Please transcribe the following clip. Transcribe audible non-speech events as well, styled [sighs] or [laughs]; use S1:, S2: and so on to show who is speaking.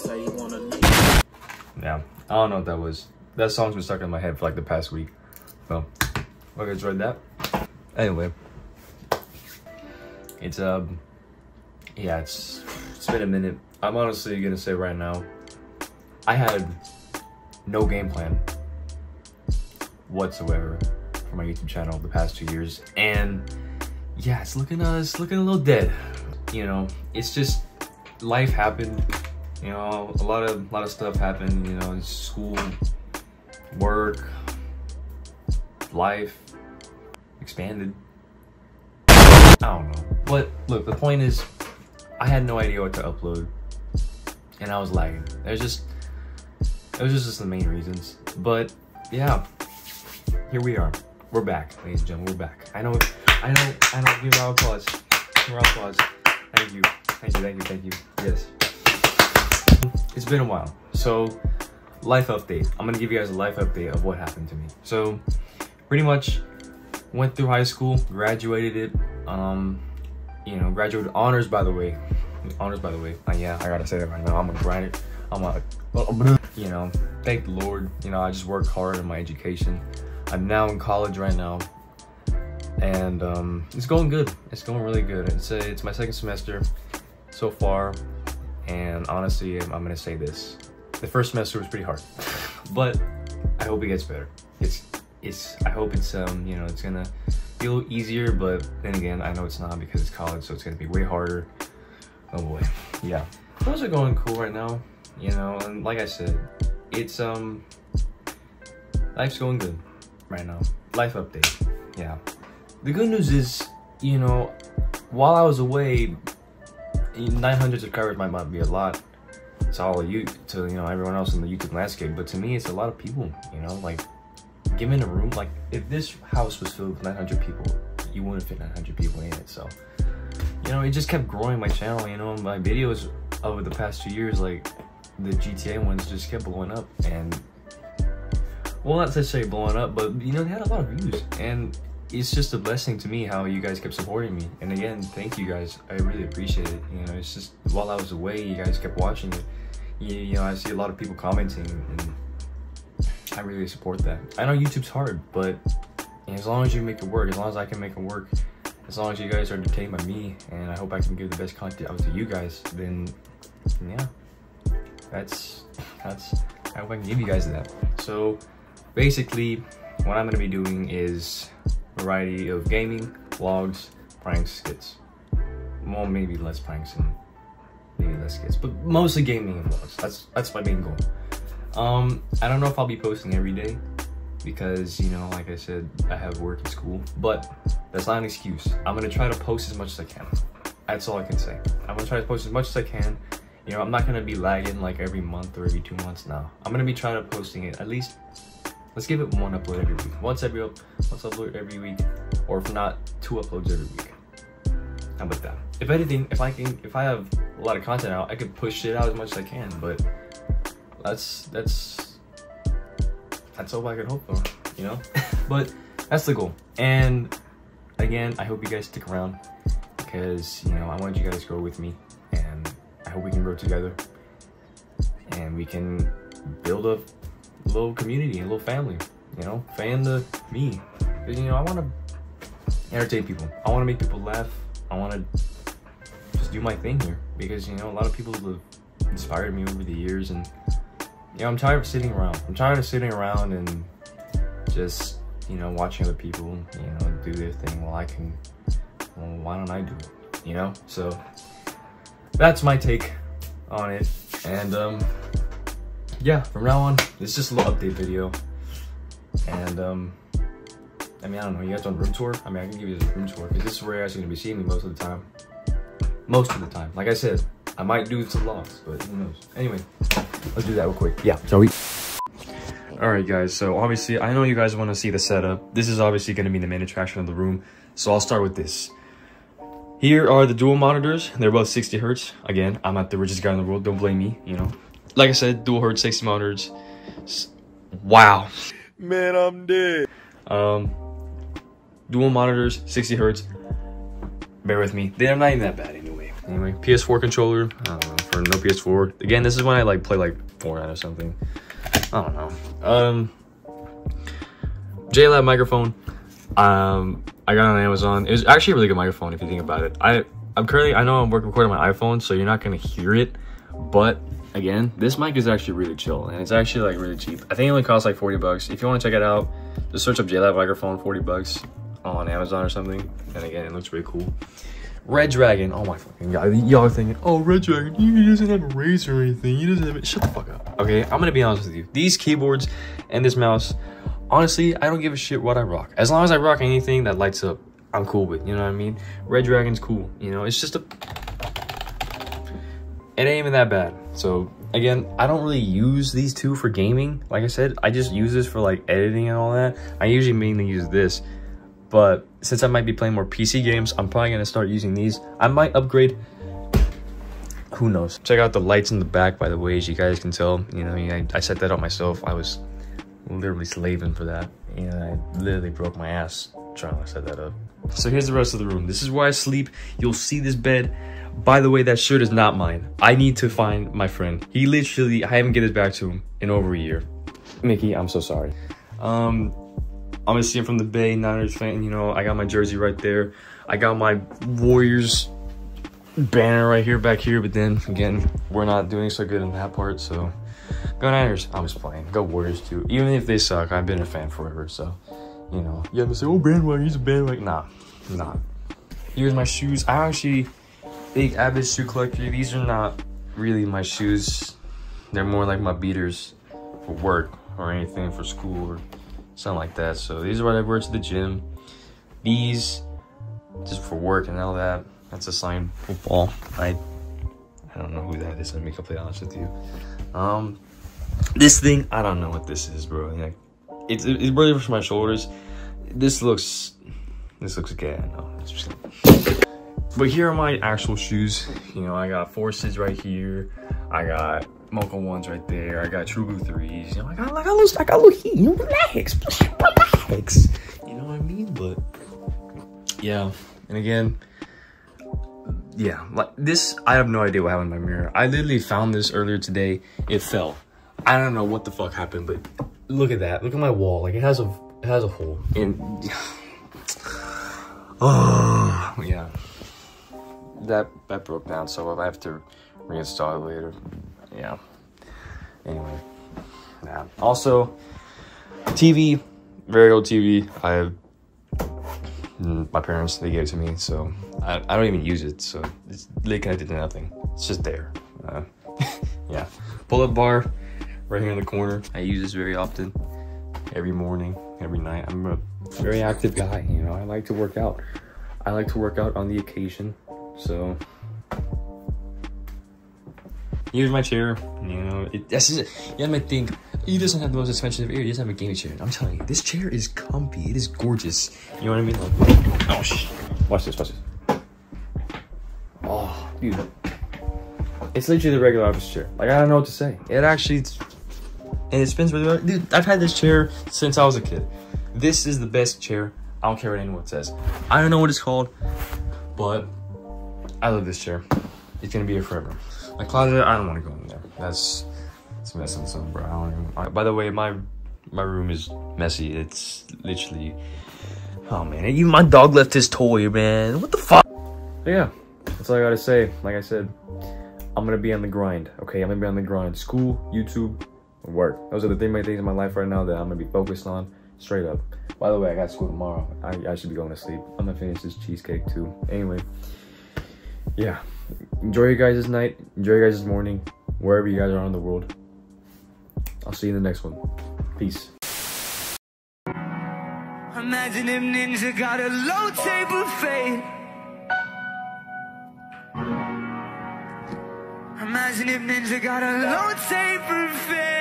S1: say he wanna leave.
S2: Yeah, I don't know what that was. That song's been stuck in my head for like the past week. So, hope you enjoyed that. Anyway, it's um, yeah, it's it's been a minute. I'm honestly gonna say right now, I had no game plan whatsoever for my YouTube channel the past two years, and yeah, it's looking uh, it's looking a little dead. You know, it's just life happened. You know, a lot of a lot of stuff happened. You know, school, work, life expanded. I don't know. But look, the point is, I had no idea what to upload, and I was lagging. There's just, it was just the main reasons. But yeah, here we are. We're back, ladies and gentlemen. We're back. I know, I know, I know. Give our applause. Give our applause. Thank you, thank you, thank you, thank you. Yes. It's been a while. So, life update. I'm gonna give you guys a life update of what happened to me. So, pretty much went through high school, graduated it. Um, you know, graduated honors by the way. Honors by the way. Uh, yeah, I gotta say that right now. I'm gonna grind it. I'm a, you know, thank the Lord. You know, I just worked hard in my education. I'm now in college right now, and um, it's going good. It's going really good. It's a, it's my second semester so far, and honestly, I'm, I'm gonna say this: the first semester was pretty hard, but I hope it gets better. It's it's I hope it's um you know it's gonna be a little easier, but then again, I know it's not because it's college, so it's gonna be way harder. Oh boy, yeah. Those are going cool right now, you know, and like I said, it's um life's going good right now. Life update, yeah. The good news is, you know, while I was away, 900 subscribers might not be a lot to all of you, to you know everyone else in the YouTube landscape, but to me, it's a lot of people. You know, like given a room, like if this house was filled with 900 people, you wouldn't fit 900 people in it. So, you know, it just kept growing my channel. You know, my videos over the past two years, like the GTA ones, just kept blowing up, and well, not necessarily blowing up, but you know, they had a lot of views, and it's just a blessing to me how you guys kept supporting me. And again, thank you guys. I really appreciate it. You know, it's just while I was away, you guys kept watching it. You, you know, I see a lot of people commenting, and I really support that. I know YouTube's hard, but as long as you make it work, as long as I can make it work, as long as you guys are entertained by me, and I hope I can give the best content out to you guys, then yeah, that's that's I hope I can give you guys that. So basically, what I'm gonna be doing is variety of gaming, vlogs, pranks, skits. Well, maybe less pranks and maybe less skits, but mostly gaming and vlogs. That's that's my main goal. Um, I don't know if I'll be posting every day because you know, like I said, I have work and school, but that's not an excuse. I'm gonna try to post as much as I can. That's all I can say. I'm gonna try to post as much as I can. You know, I'm not gonna be lagging like every month or every two months now. I'm gonna be trying to posting it at least Let's give it one upload every week. Once every once upload every week, or if not, two uploads every week. How about that? If anything, if I can, if I have a lot of content out, I could push it out as much as I can. But that's that's that's all I can hope for, you know. [laughs] but that's the goal. And again, I hope you guys stick around because you know I want you guys to grow with me, and I hope we can grow together, and we can build a little community, a little family, you know, fan the me. Because, you know, I want to entertain people. I want to make people laugh. I want to just do my thing here. Because, you know, a lot of people have inspired me over the years. And, you know, I'm tired of sitting around. I'm tired of sitting around and just, you know, watching other people, you know, do their thing while I can, well, why don't I do it? You know? So, that's my take on it. And, um, yeah, from now on, it's just a little update video. And, um, I mean, I don't know, you guys want room tour? I mean, I can give you this room tour, because this is where you're actually going to be seeing me most of the time. Most of the time. Like I said, I might do some vlogs, but who knows. Anyway, let's do that real quick. Yeah, shall we? Alright guys, so obviously, I know you guys want to see the setup. This is obviously going to be the main attraction of the room, so I'll start with this. Here are the dual monitors. They're both 60 hertz. Again, I'm not the richest guy in the world. Don't blame me, you know like I said, dual hertz 60 monitors. Wow.
S3: Man, I'm dead.
S2: Um, dual monitors, 60 hertz. Bear with me. They're not even that bad anyway. Anyway, PS4 controller. I don't know. or no PS4. Again, this is when I like play like Fortnite or something. I don't know. Um, JLab microphone. Um, I got on Amazon. It was actually a really good microphone if you think about it. I I'm currently I know I'm working recording my iPhone, so you're not gonna hear it, but again, this mic is actually really chill and it's actually like really cheap. I think it only costs like 40 bucks. If you want to check it out, just search up JLab microphone, 40 bucks on Amazon or something. And again, it looks really cool. Redragon. Oh my fucking god. Y'all are thinking, oh, Redragon, he doesn't have a Razer or anything. He doesn't have it. Shut the fuck up. Okay, I'm gonna be honest with you. These keyboards and this mouse, honestly, I don't give a shit what I rock. As long as I rock anything that lights up, I'm cool with. You know what I mean? Redragon's cool. You know, it's just a. It ain't even that bad. So again, I don't really use these two for gaming. Like I said, I just use this for like editing and all that. I usually mainly use this but since I might be playing more PC games, I'm probably gonna start using these. I might upgrade. Who knows? Check out the lights in the back, by the way, as you guys can tell. You know, I, I set that up myself. I was literally slaving for that. And I literally broke my ass trying to set that up. So here's the rest of the room. This is where I sleep. You'll see this bed. By the way, that shirt is not mine. I need to find my friend. He literally, I haven't get his back to him in over a year. Mickey, I'm so sorry. Um, I'm gonna see him from the Bay, Niners fan. You know, I got my jersey right there. I got my Warriors banner right here, back here. But then again, we're not doing so good in that part. So go Niners. I was playing. Go Warriors too. Even if they suck, I've been a fan forever. So you know, you have to say, oh, bandwagon, he's a bandwagon. Nah, nah. Here's my shoes. I actually big avid shoe collector. These are not really my shoes. They're more like my beaters for work or anything for school or something like that. So these are what I wear to the gym. These just for work and all that. That's a sign football. I I don't know who that is. Let me be completely honest with you. Um, this thing I don't know what this is, bro. Like, it's it's really for my shoulders. This looks this looks. I know. But here are my actual shoes. You know, I got forces right here. I got Mocha ones right there. I got True Blue threes. You know, I got like I got I got heat. You know, relax, relax. You know what I mean? But yeah, and again, yeah, like this. I have no idea what happened in my mirror. I literally found this earlier today. It fell. I don't know what the fuck happened, but look at that. Look at my wall. Like it has a it has a hole. And [sighs] oh yeah, that that broke down. So I have to reinstall it later yeah. Anyway, yeah. Also, TV, very old TV. I have mm, my parents they gave it to me, so I, I don't even use it. So it's they connected to nothing. It's just there. Uh, [laughs] yeah. Pull-up bar right here in the corner. I use this very often, every morning, every night. I'm a very active guy. You know, I like to work out. I like to work out on the occasion. So Here's my chair. You know, it, this is it. You might think he doesn't have the most expensive ear. He doesn't have a gaming chair. I'm telling you, this chair is comfy. It is gorgeous. You know what I mean? Like, oh shit. Watch this. Watch this. Oh, dude. It's literally the regular office chair. Like I don't know what to say. It actually, and it spins really well. Dude, I've had this chair since I was a kid. This is the best chair. I don't care what anyone says. I don't know what it's called, but I love this chair. It's gonna be here forever. My closet, I don't want to go in there. That's it's messing some, bro. I don't even. I, by the way, my my room is messy. It's literally. Oh man, even my dog left his toy, man. What the fuck? Yeah, that's all I gotta say. Like I said, I'm gonna be on the grind. Okay, I'm gonna be on the grind. School, YouTube, work. Those are the three main things in my life right now that I'm gonna be focused on. Straight up. By the way, I got school tomorrow. I, I should be going to sleep. I'm gonna finish this cheesecake too. Anyway, yeah enjoy your guys' night, enjoy your guys' morning, wherever you guys are in the world. I'll see you in the next one. Peace. Imagine if Ninja got a low taper fade. Imagine if Ninja got a low fade.